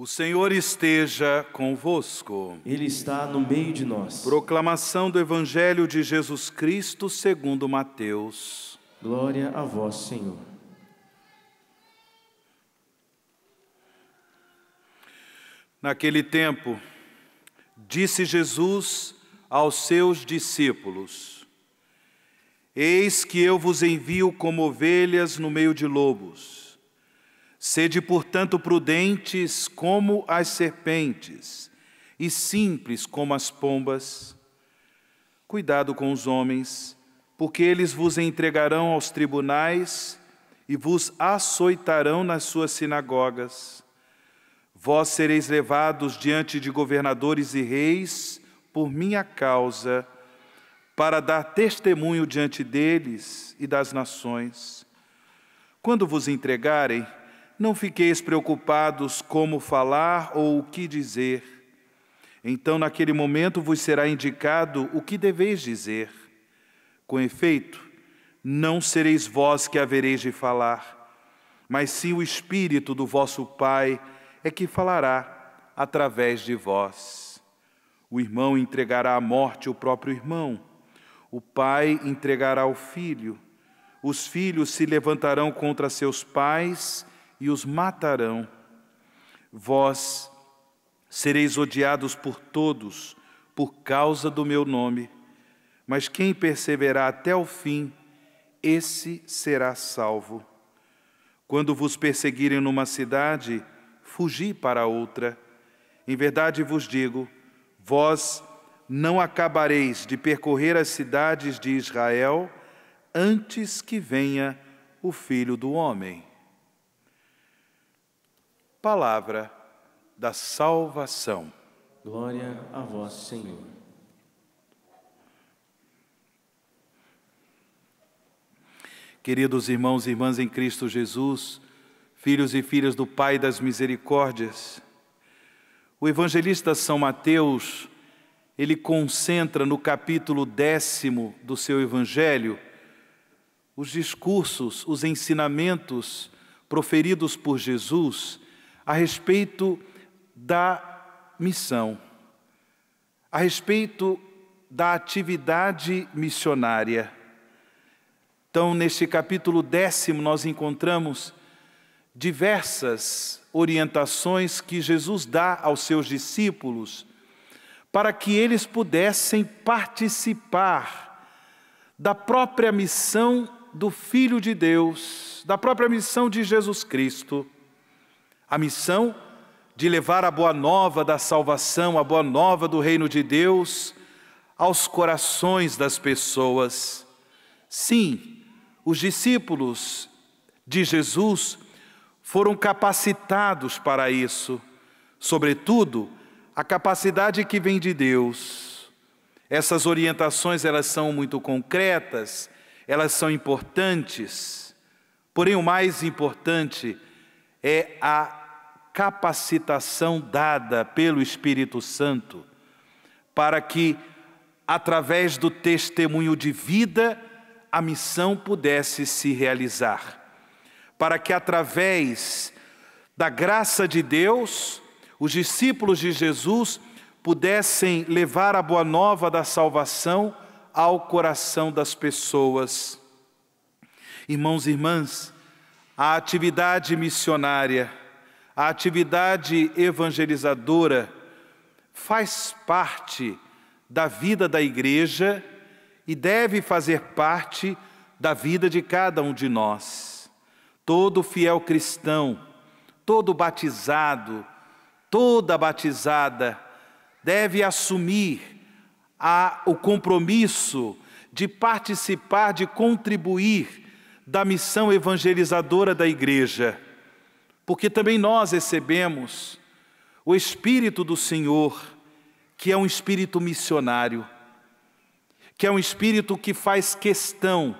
O Senhor esteja convosco. Ele está no meio de nós. Proclamação do Evangelho de Jesus Cristo segundo Mateus. Glória a vós, Senhor. Naquele tempo, disse Jesus aos seus discípulos: Eis que eu vos envio como ovelhas no meio de lobos. Sede, portanto, prudentes como as serpentes e simples como as pombas. Cuidado com os homens, porque eles vos entregarão aos tribunais e vos açoitarão nas suas sinagogas. Vós sereis levados diante de governadores e reis por minha causa, para dar testemunho diante deles e das nações. Quando vos entregarem, não fiqueis preocupados como falar ou o que dizer. Então, naquele momento, vos será indicado o que deveis dizer. Com efeito, não sereis vós que havereis de falar, mas sim o Espírito do vosso Pai é que falará através de vós. O irmão entregará à morte o próprio irmão, o pai entregará o filho, os filhos se levantarão contra seus pais e os matarão. Vós sereis odiados por todos por causa do meu nome, mas quem perseverar até o fim, esse será salvo. Quando vos perseguirem numa cidade, fugi para outra. Em verdade vos digo, vós não acabareis de percorrer as cidades de Israel antes que venha o Filho do Homem. Palavra da salvação. Glória a vós, Senhor. Queridos irmãos e irmãs em Cristo Jesus, filhos e filhas do Pai das Misericórdias. O evangelista São Mateus, ele concentra no capítulo décimo do seu evangelho os discursos, os ensinamentos proferidos por Jesus a respeito da missão, a respeito da atividade missionária. Então, neste capítulo décimo, nós encontramos diversas orientações que Jesus dá aos seus discípulos para que eles pudessem participar da própria missão do Filho de Deus, da própria missão de Jesus Cristo, a missão de levar a boa nova da salvação, a boa nova do reino de Deus aos corações das pessoas. Sim, os discípulos de Jesus foram capacitados para isso, sobretudo a capacidade que vem de Deus. Essas orientações elas são muito concretas, elas são importantes. Porém, o mais importante é a capacitação dada pelo Espírito Santo para que através do testemunho de vida a missão pudesse se realizar para que através da graça de Deus, os discípulos de Jesus pudessem levar a boa nova da salvação ao coração das pessoas. Irmãos e irmãs, a atividade missionária, a atividade evangelizadora faz parte da vida da igreja e deve fazer parte da vida de cada um de nós. Todo fiel cristão, todo batizado, toda batizada, deve assumir a, o compromisso de participar, de contribuir da missão evangelizadora da igreja, porque também nós recebemos o Espírito do Senhor, que é um espírito missionário, que é um espírito que faz questão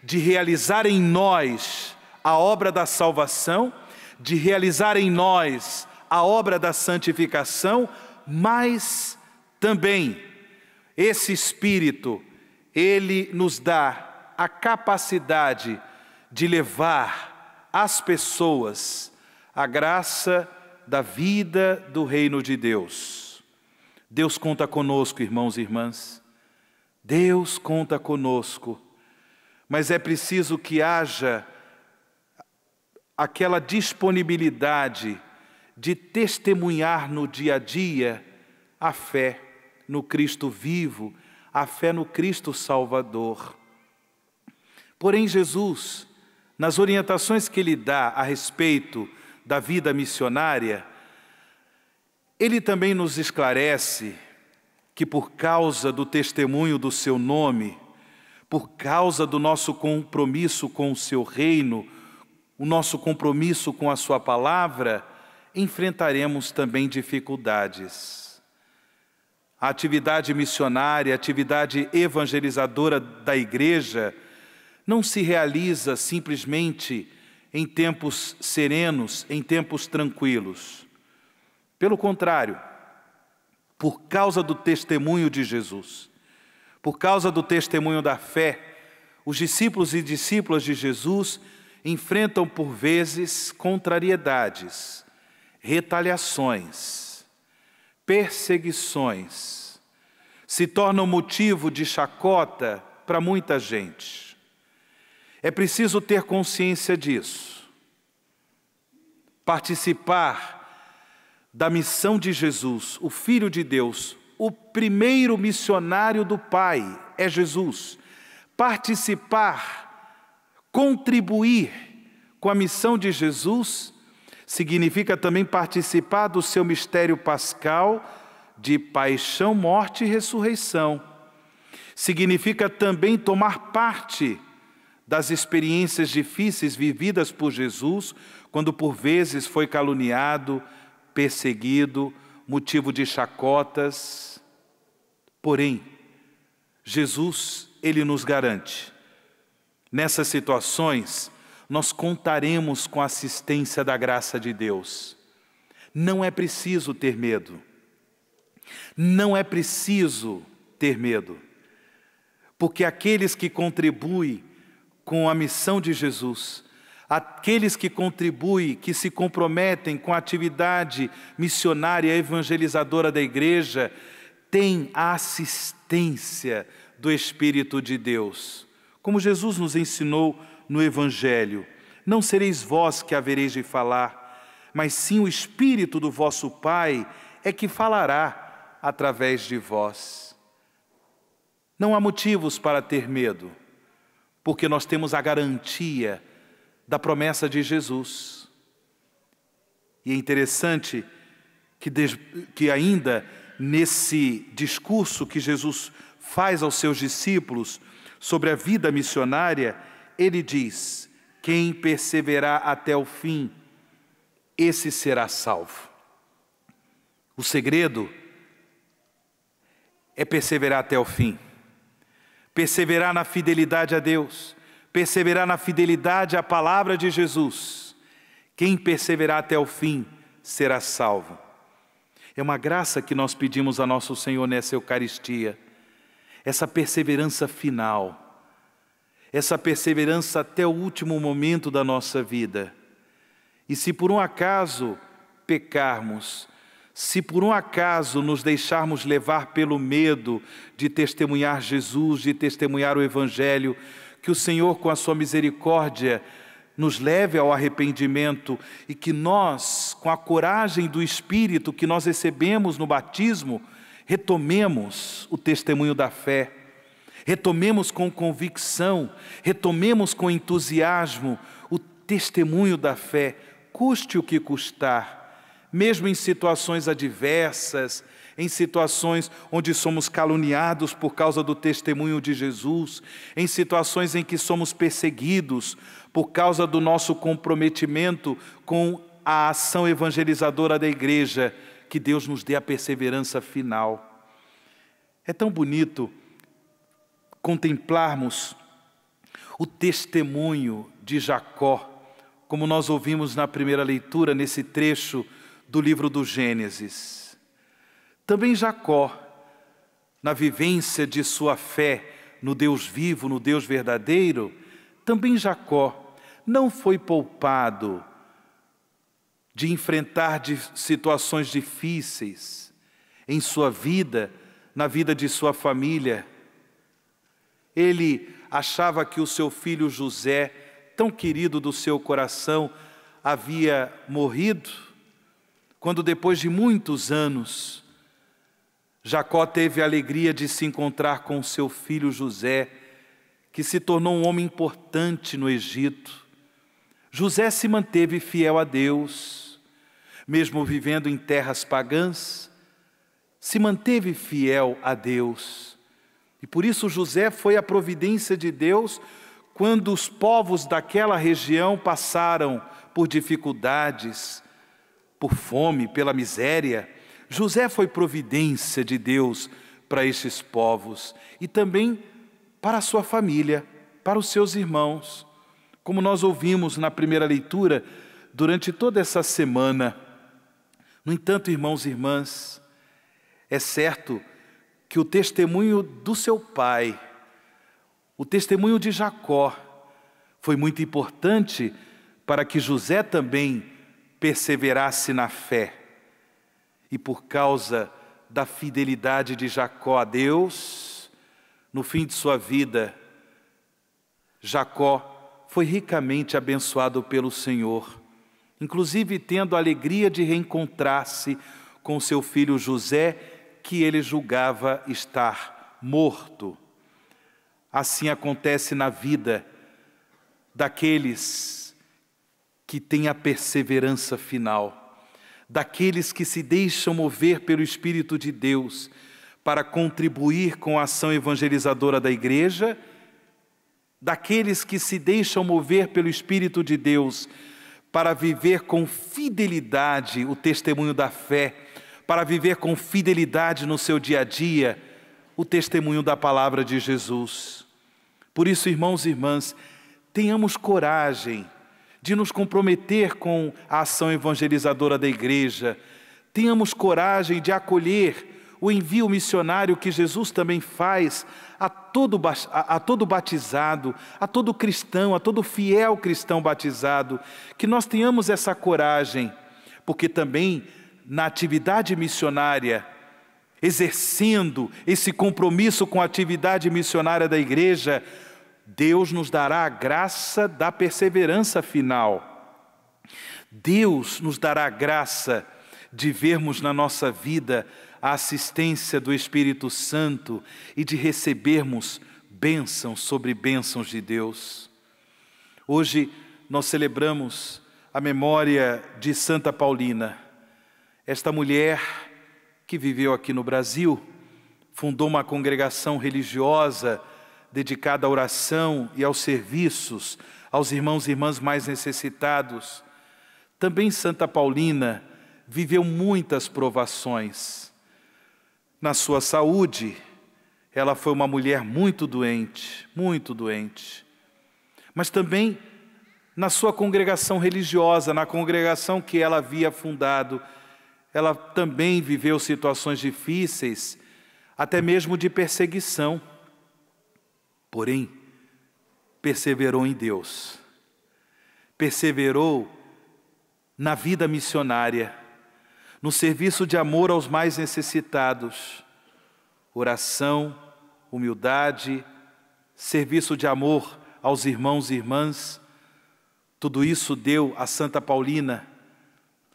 de realizar em nós a obra da salvação, de realizar em nós a obra da santificação, mas também esse Espírito, ele nos dá a capacidade de levar às pessoas a graça da vida do reino de Deus. Deus conta conosco, irmãos e irmãs. Deus conta conosco. Mas é preciso que haja aquela disponibilidade de testemunhar no dia a dia a fé no Cristo vivo, a fé no Cristo Salvador. Porém, Jesus, nas orientações que ele dá a respeito da vida missionária, ele também nos esclarece que, por causa do testemunho do seu nome, por causa do nosso compromisso com o seu reino, o nosso compromisso com a sua palavra, enfrentaremos também dificuldades. A atividade missionária, a atividade evangelizadora da igreja, não se realiza simplesmente em tempos serenos, em tempos tranquilos. Pelo contrário, por causa do testemunho de Jesus, por causa do testemunho da fé, os discípulos e discípulas de Jesus enfrentam por vezes contrariedades, retaliações, perseguições, se tornam motivo de chacota para muita gente. É preciso ter consciência disso. Participar da missão de Jesus, o Filho de Deus, o primeiro missionário do Pai é Jesus. Participar, contribuir com a missão de Jesus, significa também participar do seu mistério pascal de paixão, morte e ressurreição. Significa também tomar parte das experiências difíceis vividas por Jesus, quando por vezes foi caluniado, perseguido, motivo de chacotas. Porém, Jesus, ele nos garante. Nessas situações, nós contaremos com a assistência da graça de Deus. Não é preciso ter medo. Não é preciso ter medo. Porque aqueles que contribuem com a missão de Jesus. Aqueles que contribuem, que se comprometem com a atividade missionária evangelizadora da igreja, têm a assistência do Espírito de Deus. Como Jesus nos ensinou no Evangelho: Não sereis vós que havereis de falar, mas sim o Espírito do vosso Pai é que falará através de vós. Não há motivos para ter medo porque nós temos a garantia da promessa de Jesus. E é interessante que, que ainda nesse discurso que Jesus faz aos seus discípulos sobre a vida missionária, ele diz: quem perseverar até o fim, esse será salvo. O segredo é perseverar até o fim perseverar na fidelidade a Deus, perseverar na fidelidade à palavra de Jesus. Quem perseverar até o fim será salvo. É uma graça que nós pedimos a nosso Senhor nessa Eucaristia, essa perseverança final, essa perseverança até o último momento da nossa vida. E se por um acaso pecarmos, se por um acaso nos deixarmos levar pelo medo de testemunhar Jesus, de testemunhar o Evangelho, que o Senhor, com a sua misericórdia, nos leve ao arrependimento e que nós, com a coragem do Espírito que nós recebemos no batismo, retomemos o testemunho da fé, retomemos com convicção, retomemos com entusiasmo o testemunho da fé, custe o que custar mesmo em situações adversas, em situações onde somos caluniados por causa do testemunho de Jesus, em situações em que somos perseguidos por causa do nosso comprometimento com a ação evangelizadora da igreja, que Deus nos dê a perseverança final. É tão bonito contemplarmos o testemunho de Jacó, como nós ouvimos na primeira leitura, nesse trecho do livro do Gênesis. Também Jacó, na vivência de sua fé no Deus vivo, no Deus verdadeiro, também Jacó não foi poupado de enfrentar situações difíceis em sua vida, na vida de sua família. Ele achava que o seu filho José, tão querido do seu coração, havia morrido, quando depois de muitos anos, Jacó teve a alegria de se encontrar com seu filho José, que se tornou um homem importante no Egito. José se manteve fiel a Deus, mesmo vivendo em terras pagãs, se manteve fiel a Deus. E por isso José foi a providência de Deus quando os povos daquela região passaram por dificuldades, por fome, pela miséria. José foi providência de Deus para estes povos e também para a sua família, para os seus irmãos. Como nós ouvimos na primeira leitura, durante toda essa semana. No entanto, irmãos e irmãs, é certo que o testemunho do seu pai, o testemunho de Jacó, foi muito importante para que José também perseverasse na fé. E por causa da fidelidade de Jacó a Deus, no fim de sua vida, Jacó foi ricamente abençoado pelo Senhor, inclusive tendo a alegria de reencontrar-se com seu filho José, que ele julgava estar morto. Assim acontece na vida daqueles que tem a perseverança final, daqueles que se deixam mover pelo Espírito de Deus para contribuir com a ação evangelizadora da igreja, daqueles que se deixam mover pelo Espírito de Deus para viver com fidelidade o testemunho da fé, para viver com fidelidade no seu dia a dia o testemunho da palavra de Jesus. Por isso, irmãos e irmãs, tenhamos coragem de nos comprometer com a ação evangelizadora da igreja. Tenhamos coragem de acolher o envio missionário que Jesus também faz a todo, a, a todo batizado, a todo cristão, a todo fiel cristão batizado. Que nós tenhamos essa coragem, porque também na atividade missionária, exercendo esse compromisso com a atividade missionária da igreja, Deus nos dará a graça da perseverança final. Deus nos dará a graça de vermos na nossa vida a assistência do Espírito Santo e de recebermos bênçãos sobre bênçãos de Deus. Hoje nós celebramos a memória de Santa Paulina, esta mulher que viveu aqui no Brasil, fundou uma congregação religiosa dedicada à oração e aos serviços aos irmãos e irmãs mais necessitados. Também Santa Paulina viveu muitas provações. Na sua saúde, ela foi uma mulher muito doente, muito doente. Mas também na sua congregação religiosa, na congregação que ela havia fundado, ela também viveu situações difíceis, até mesmo de perseguição. Porém, perseverou em Deus, perseverou na vida missionária, no serviço de amor aos mais necessitados, oração, humildade, serviço de amor aos irmãos e irmãs. Tudo isso deu a Santa Paulina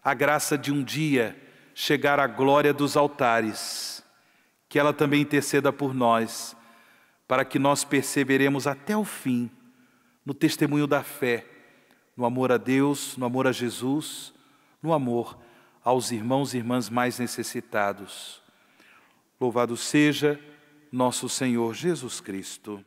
a graça de um dia chegar à glória dos altares, que ela também interceda por nós para que nós perseveremos até o fim no testemunho da fé, no amor a Deus, no amor a Jesus, no amor aos irmãos e irmãs mais necessitados. Louvado seja nosso Senhor Jesus Cristo.